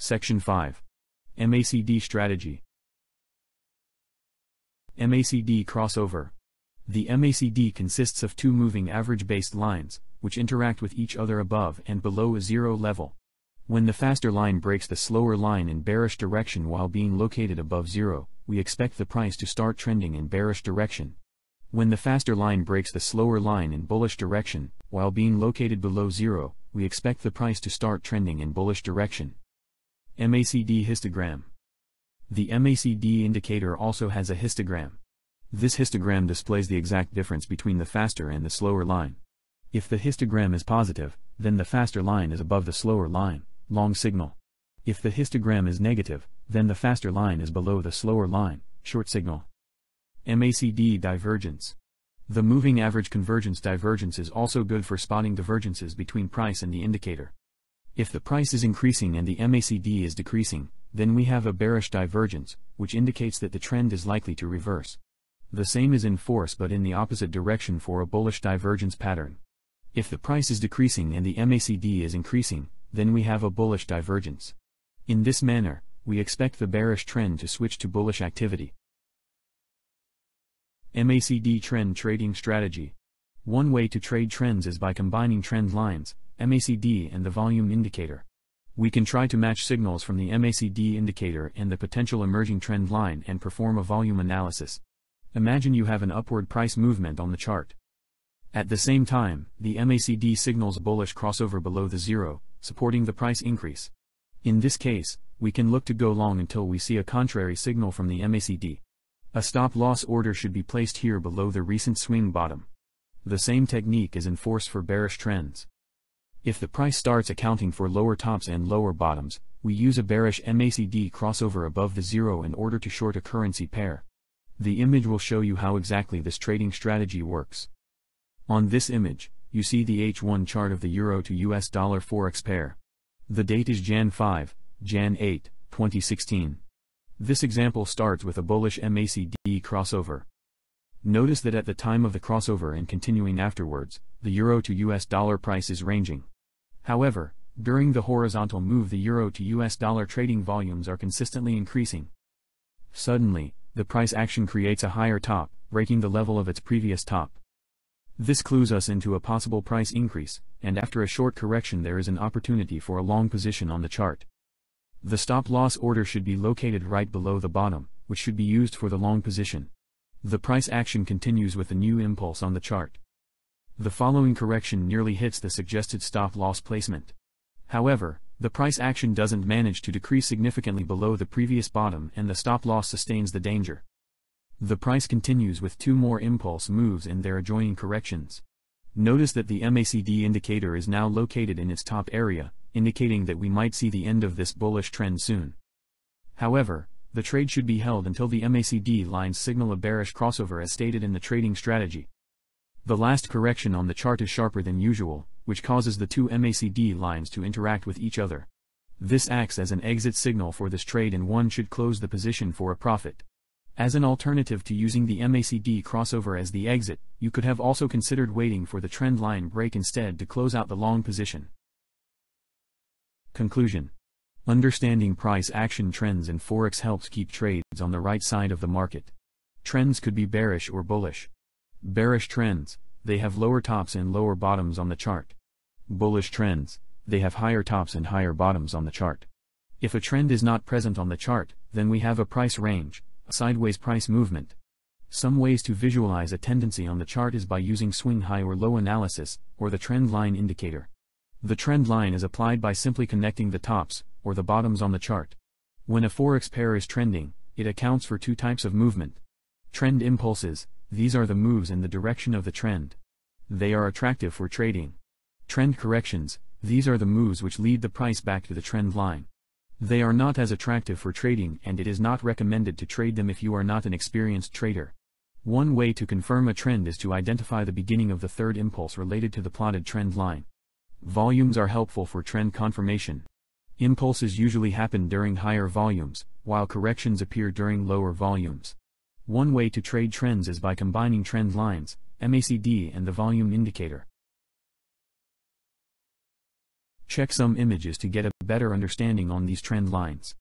Section 5. MACD Strategy MACD Crossover The MACD consists of two moving average-based lines, which interact with each other above and below a zero level. When the faster line breaks the slower line in bearish direction while being located above zero, we expect the price to start trending in bearish direction. When the faster line breaks the slower line in bullish direction, while being located below zero, we expect the price to start trending in bullish direction. MACD histogram. The MACD indicator also has a histogram. This histogram displays the exact difference between the faster and the slower line. If the histogram is positive, then the faster line is above the slower line, long signal. If the histogram is negative, then the faster line is below the slower line, short signal. MACD divergence. The moving average convergence divergence is also good for spotting divergences between price and the indicator. If the price is increasing and the MACD is decreasing, then we have a bearish divergence, which indicates that the trend is likely to reverse. The same is in force but in the opposite direction for a bullish divergence pattern. If the price is decreasing and the MACD is increasing, then we have a bullish divergence. In this manner, we expect the bearish trend to switch to bullish activity. MACD Trend Trading Strategy One way to trade trends is by combining trend lines, MACD and the volume indicator. We can try to match signals from the MACD indicator and the potential emerging trend line and perform a volume analysis. Imagine you have an upward price movement on the chart. At the same time, the MACD signals bullish crossover below the zero, supporting the price increase. In this case, we can look to go long until we see a contrary signal from the MACD. A stop-loss order should be placed here below the recent swing bottom. The same technique is in force for bearish trends. If the price starts accounting for lower tops and lower bottoms, we use a bearish MACD crossover above the zero in order to short a currency pair. The image will show you how exactly this trading strategy works. On this image, you see the H1 chart of the euro to US dollar forex pair. The date is Jan 5, Jan 8, 2016. This example starts with a bullish MACD crossover. Notice that at the time of the crossover and continuing afterwards, the euro to US dollar price is ranging. However, during the horizontal move the euro to US dollar trading volumes are consistently increasing. Suddenly, the price action creates a higher top, breaking the level of its previous top. This clues us into a possible price increase, and after a short correction there is an opportunity for a long position on the chart. The stop-loss order should be located right below the bottom, which should be used for the long position. The price action continues with a new impulse on the chart. The following correction nearly hits the suggested stop-loss placement. However, the price action doesn't manage to decrease significantly below the previous bottom and the stop-loss sustains the danger. The price continues with two more impulse moves in their adjoining corrections. Notice that the MACD indicator is now located in its top area, indicating that we might see the end of this bullish trend soon. However, the trade should be held until the MACD lines signal a bearish crossover as stated in the trading strategy. The last correction on the chart is sharper than usual, which causes the two MACD lines to interact with each other. This acts as an exit signal for this trade and one should close the position for a profit. As an alternative to using the MACD crossover as the exit, you could have also considered waiting for the trend line break instead to close out the long position. Conclusion Understanding price action trends in Forex helps keep trades on the right side of the market. Trends could be bearish or bullish. Bearish trends, they have lower tops and lower bottoms on the chart. Bullish trends, they have higher tops and higher bottoms on the chart. If a trend is not present on the chart, then we have a price range, a sideways price movement. Some ways to visualize a tendency on the chart is by using swing high or low analysis, or the trend line indicator. The trend line is applied by simply connecting the tops, or the bottoms on the chart. When a forex pair is trending, it accounts for two types of movement. Trend impulses, these are the moves in the direction of the trend. They are attractive for trading. Trend corrections, these are the moves which lead the price back to the trend line. They are not as attractive for trading and it is not recommended to trade them if you are not an experienced trader. One way to confirm a trend is to identify the beginning of the third impulse related to the plotted trend line. Volumes are helpful for trend confirmation. Impulses usually happen during higher volumes, while corrections appear during lower volumes. One way to trade trends is by combining trend lines, MACD and the volume indicator. Check some images to get a better understanding on these trend lines.